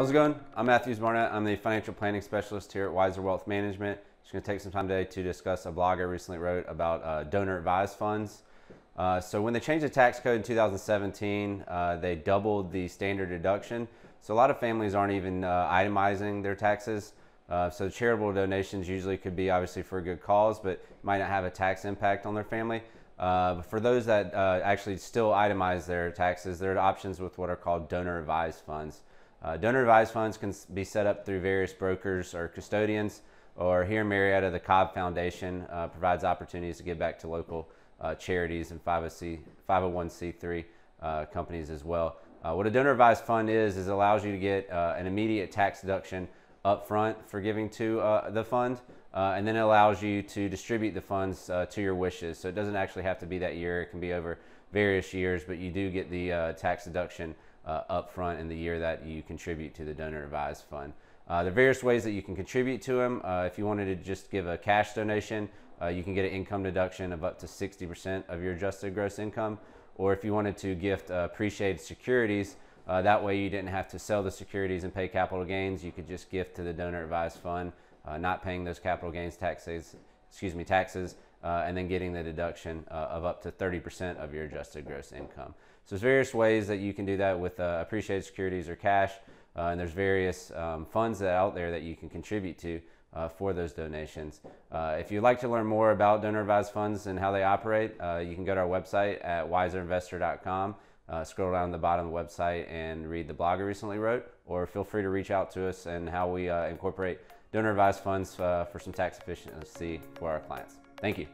How's it going? I'm Matthews Barnett. I'm the financial planning specialist here at Wiser Wealth Management. Just going to take some time today to discuss a blog I recently wrote about uh, donor advised funds. Uh, so when they changed the tax code in 2017, uh, they doubled the standard deduction. So a lot of families aren't even uh, itemizing their taxes. Uh, so charitable donations usually could be obviously for a good cause, but might not have a tax impact on their family. Uh, for those that actually still itemize their taxes, there are options with what are called donor advised funds. Uh, donor advised funds can be set up through various brokers or custodians, or here in Marietta, the Cobb Foundation uh, provides opportunities to give back to local uh, charities and 501c3 uh, companies as well. what a donor advised fund is, is it allows you to get an immediate tax deduction up front for giving to the fund. Uh, and then it allows you to distribute the funds uh, to your wishes. So it doesn't actually have to be that year. It can be over various years, but you do get the uh, tax deduction uh, up front in the year that you contribute to the donor advised fund. Uh, there are various ways that you can contribute to them. Uh, if you wanted to just give a cash donation, you can get an income deduction of up to 60% of your adjusted gross income. Or if you wanted to gift appreciated securities, that way you didn't have to sell the securities and pay capital gains. You could just gift to the donor advised fund uh, not paying those capital gains taxes, excuse me, taxes, uh, and then getting the deduction uh, of up to 30% of your adjusted gross income. So there's various ways that you can do that with uh, appreciated securities or cash, uh, and there's various um, funds that out there that you can contribute to uh, for those donations. if you'd like to learn more about donor advised funds and how they operate, you can go to our website at wiserinvestor.com. Uh, scroll down the bottom of the website and read the blog I recently wrote, or feel free to reach out to us and how we uh, incorporate donor advised funds uh, for some tax efficiency for our clients. Thank you.